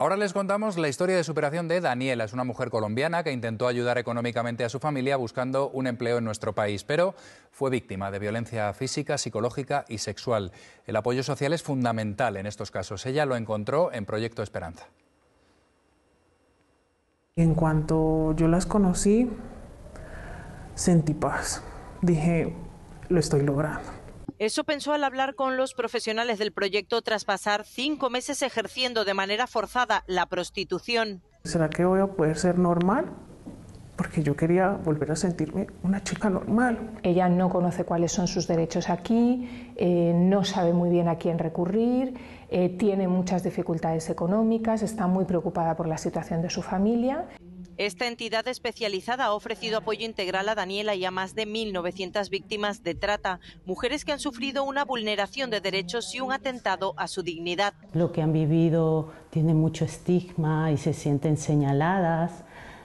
Ahora les contamos la historia de superación de Daniela. Es una mujer colombiana que intentó ayudar económicamente a su familia buscando un empleo en nuestro país, pero fue víctima de violencia física, psicológica y sexual. El apoyo social es fundamental en estos casos. Ella lo encontró en Proyecto Esperanza. En cuanto yo las conocí, sentí paz. Dije, lo estoy logrando. Eso pensó al hablar con los profesionales del proyecto tras pasar cinco meses ejerciendo de manera forzada la prostitución. ¿Será que voy a poder ser normal? Porque yo quería volver a sentirme una chica normal. Ella no conoce cuáles son sus derechos aquí, eh, no sabe muy bien a quién recurrir, eh, tiene muchas dificultades económicas, está muy preocupada por la situación de su familia. Esta entidad especializada ha ofrecido apoyo integral a Daniela y a más de 1.900 víctimas de trata, mujeres que han sufrido una vulneración de derechos y un atentado a su dignidad. Lo que han vivido tiene mucho estigma y se sienten señaladas.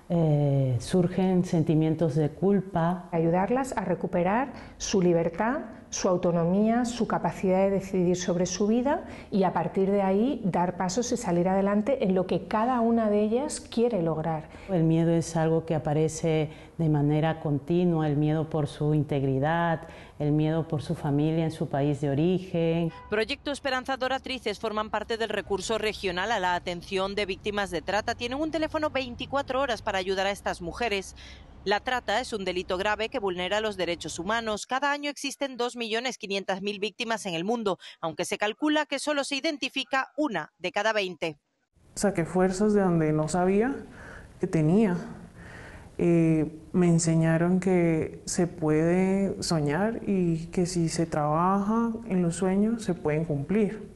Eh, surgen sentimientos de culpa. Ayudarlas a recuperar su libertad, su autonomía, su capacidad de decidir sobre su vida y a partir de ahí dar pasos y salir adelante en lo que cada una de ellas quiere lograr. El miedo es algo que aparece de manera continua, el miedo por su integridad, el miedo por su familia en su país de origen. Proyecto Esperanza Doratrices forman parte del recurso regional a la atención de víctimas de trata. Tienen un teléfono 24 horas para ayudar a estas mujeres. La trata es un delito grave que vulnera los derechos humanos. Cada año existen 2.500.000 víctimas en el mundo, aunque se calcula que solo se identifica una de cada 20. Saqué fuerzas de donde no sabía que tenía. Eh, me enseñaron que se puede soñar y que si se trabaja en los sueños se pueden cumplir.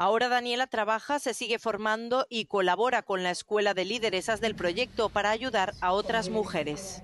Ahora Daniela trabaja, se sigue formando y colabora con la Escuela de Lideresas del proyecto para ayudar a otras mujeres.